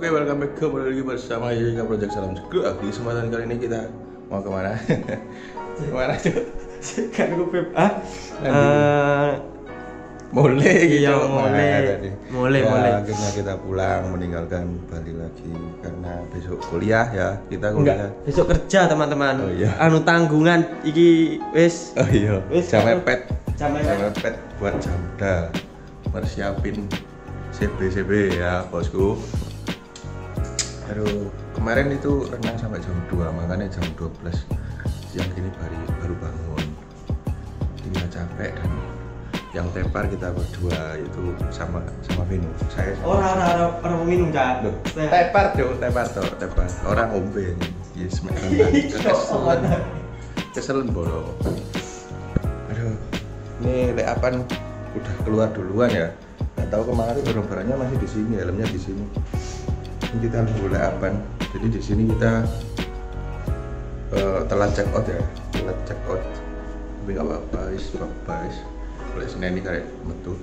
Oke, welcome back kembali lagi bersama Yika Project Salam Segera. Di kesempatan kali ini kita mau ke mana? ke mana tuh? kan gue pep ah Nanti. Eh, Mulai gitu. Iya, mulai. tadi. Mulai, Ya, mulai. Akhirnya kita pulang meninggalkan Bali lagi karena besok kuliah ya. Kita enggak kuliah. besok kerja teman-teman Oh, iya. anu tanggungan iki wis Oh iya, Wis, jam mepet. Jam mepet buat jamda. Persiapin CB CB ya, bosku. Aduh, kemarin itu renang sampai jam 2, makanya jam 12 siang gini baru, baru bangun. Tinggal capek dan yang tepar kita berdua itu sama sama Vino. Saya orang orang orang orang mau minum cak tepar dong, tepar toh, tepar. Orang ombe ini. Yes, mek renang. Keselen. Keselen bolo. Aduh, ini leapan udah keluar duluan ya. Nggak tahu kemarin barang-barangnya masih di sini, helmnya di sini. Kita nunggu leapan. Jadi di sini kita eh, telat check out ya, telat check out. Tapi nggak apa-apa, is apa is. Boleh Senin ini kayak metu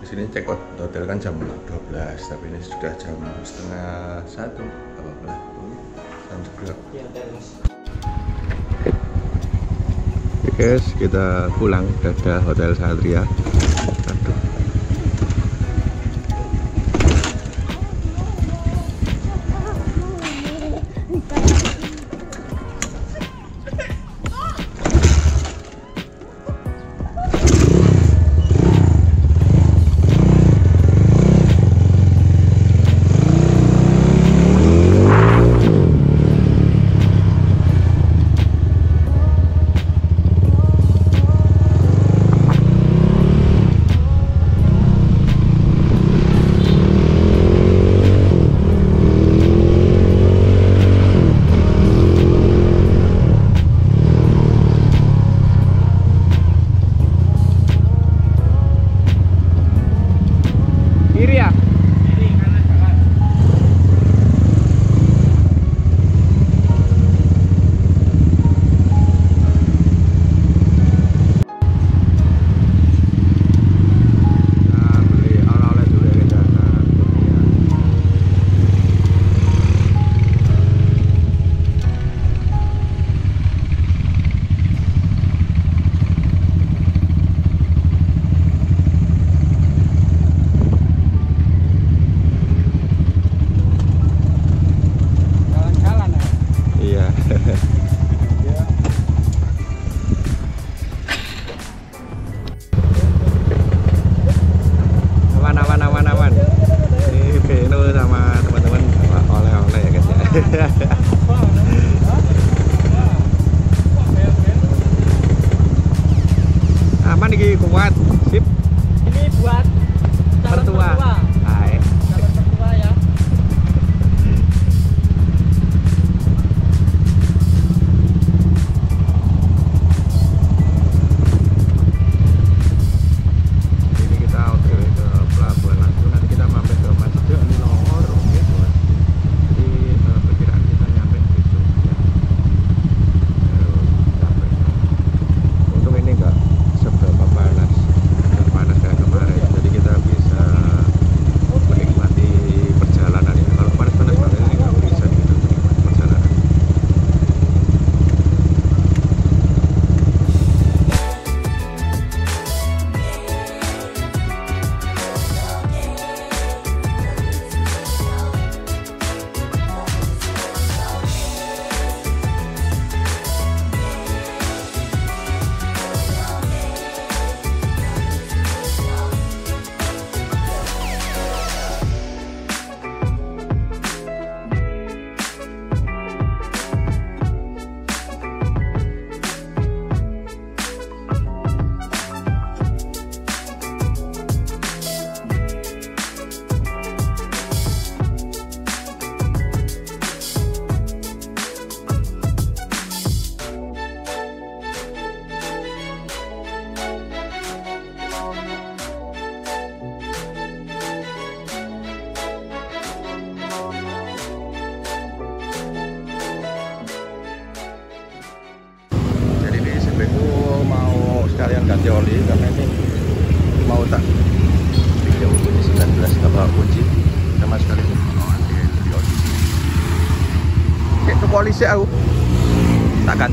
di sini check out hotel kan jam 12 tapi ini sudah jam setengah satu apa apa lah jam segera Iya. Oke guys kita pulang dadah hotel Satria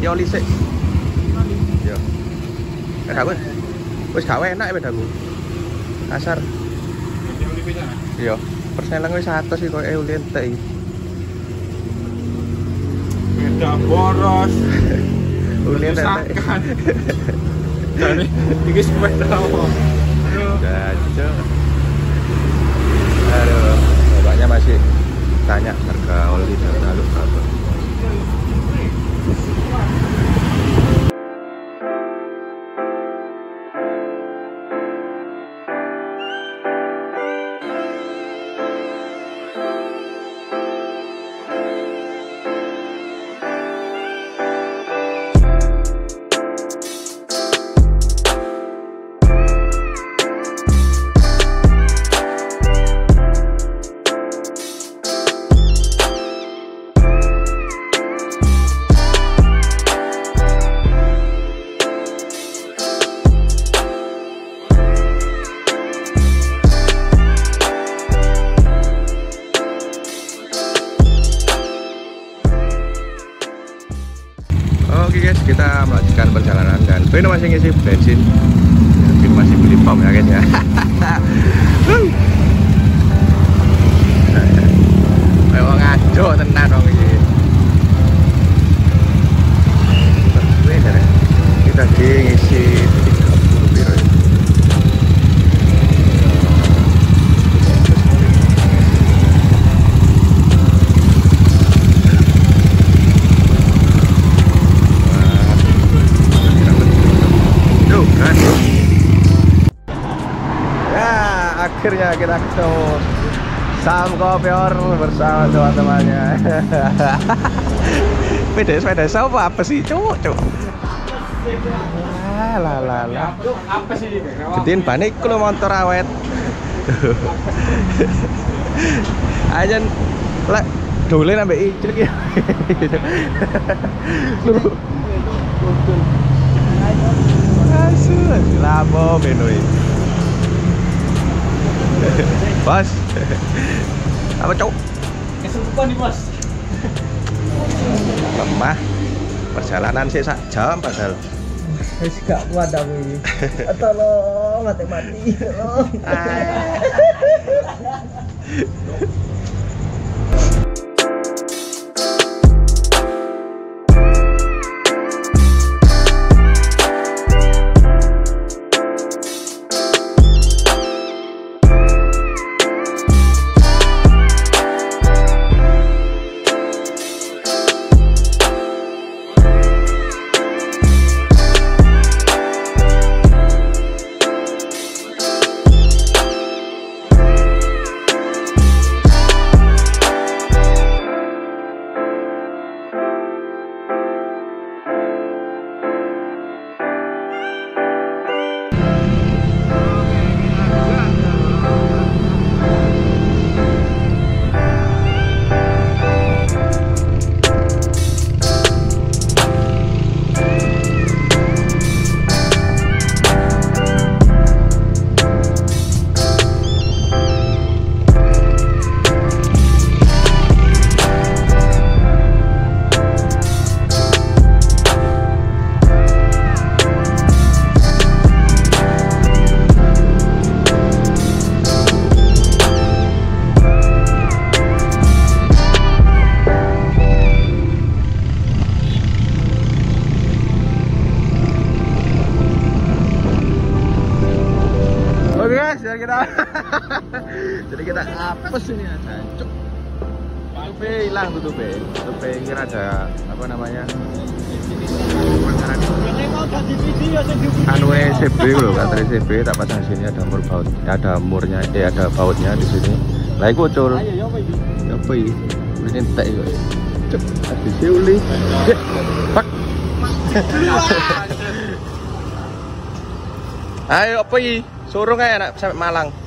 oli sik. Yo. Nek aku wis gak enak pedaku. Kasar. Iya, perselang wis 100 iki koyo oli entek iki. Beda boros. Oli entek. Jadi iki sepeda apa? Gacor. Aduh, bapaknya masih tanya harga oli dan lalu berapa. Bensin. Vino masih beli pom ya guys ya. Wong ngaco tenan dong dari kita di ngisi 30 piro ya. Tuh kan. Ya, ketemu Sam Kopior bersama teman-temannya. Sepeda sepeda siapa apa sih? Cuk, cuk. Lah lah lah? Gedein banik lo motor awet. Aja lek dolen ambek icil ya. Lu. Asu, labo benoi. Bos. Apa cok? Kesukupan nih bos. Lemah. Perjalanan sih sak jam padahal. Wis gak kuat aku ini. Tolong mati mati. Tolong. Jadi kita apes ini aja. Cuk. Tutupnya hilang tutupnya. Tutupnya kira ada apa namanya? Anu CB loh, baterai CB tak pasang sini ada mur baut, ada murnya, eh ada bautnya di sini. Lah iku ya apa iki? Ini entek iku. Cuk, ada siuli. Cek. Pak. Ayo apa iki? Suruh kayak anak sampai Malang.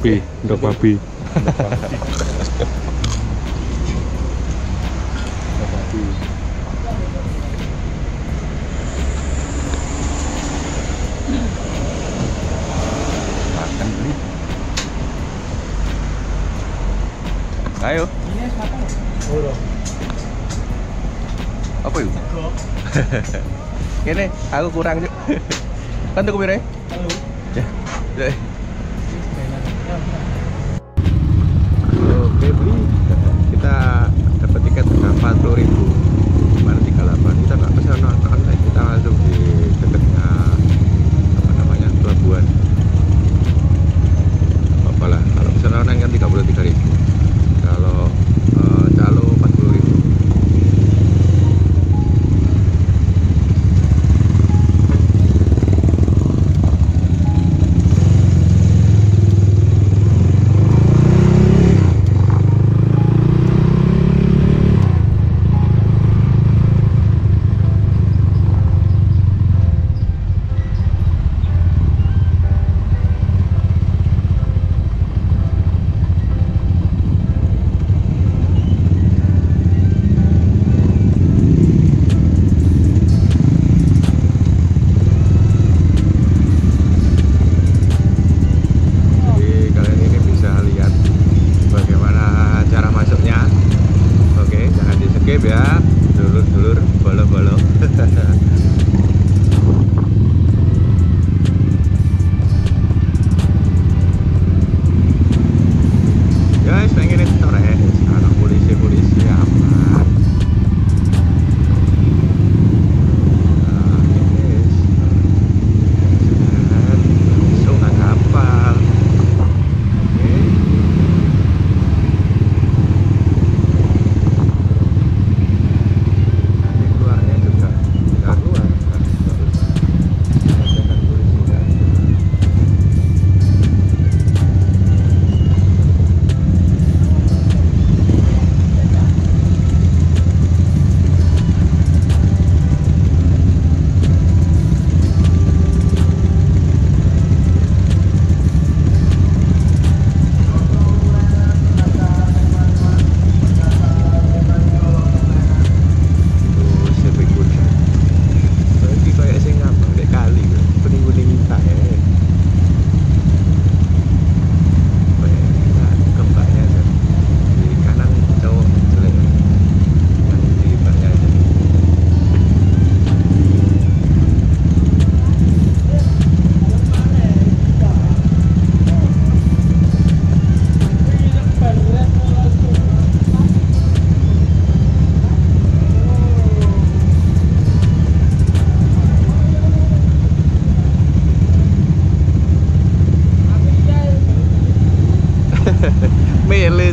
babi, ndak babi. Ayo. Apa itu? Ini aku kurang yuk. Kan tuh kemirai? Halo. Ya. ya.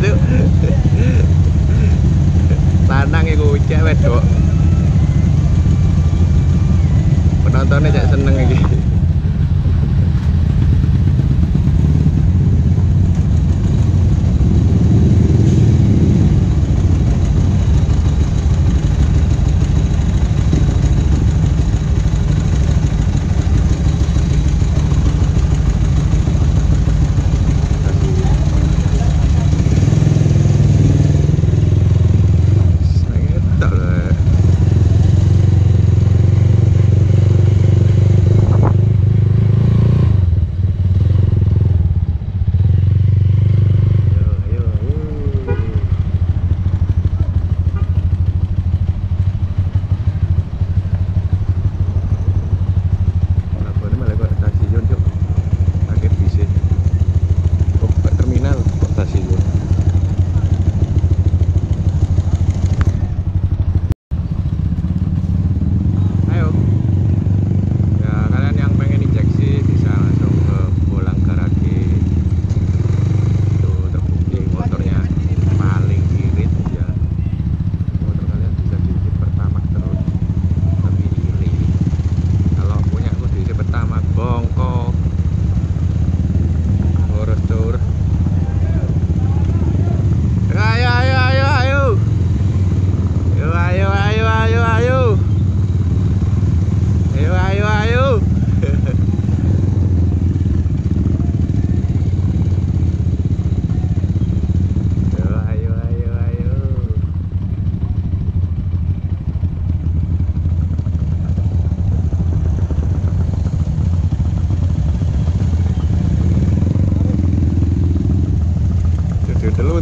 cuk. Lanang iku cek wedok penontonnya cek seneng iki.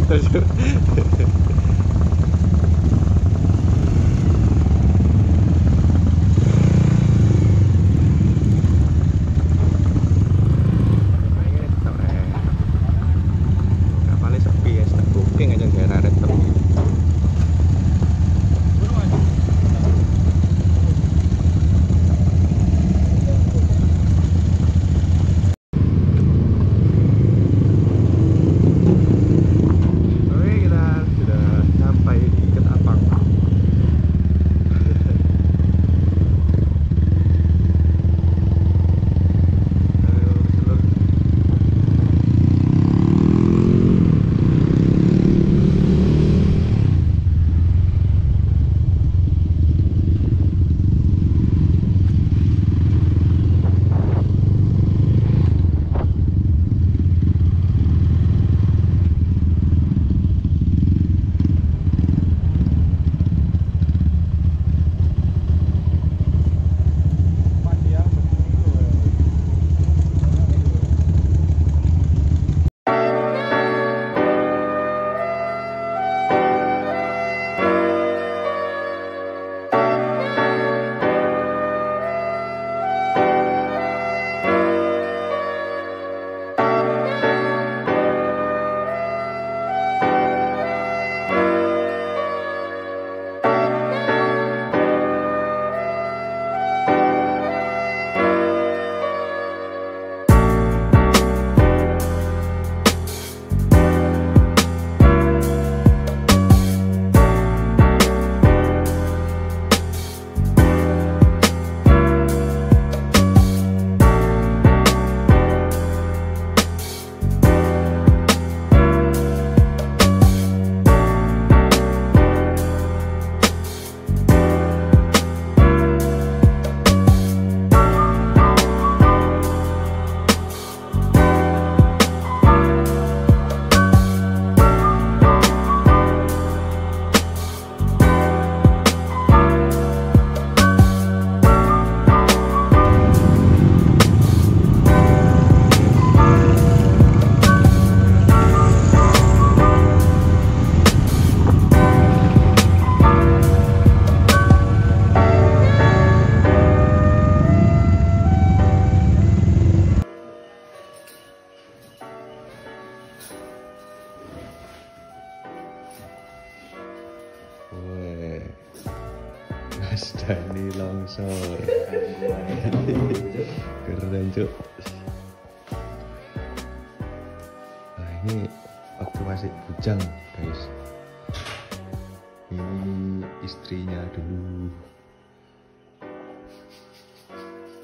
大丈夫。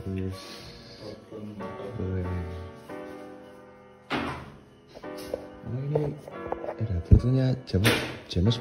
terus, ini ada tulisannya James James